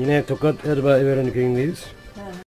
Yine Tokat Erbaa Everen köyündeyiz.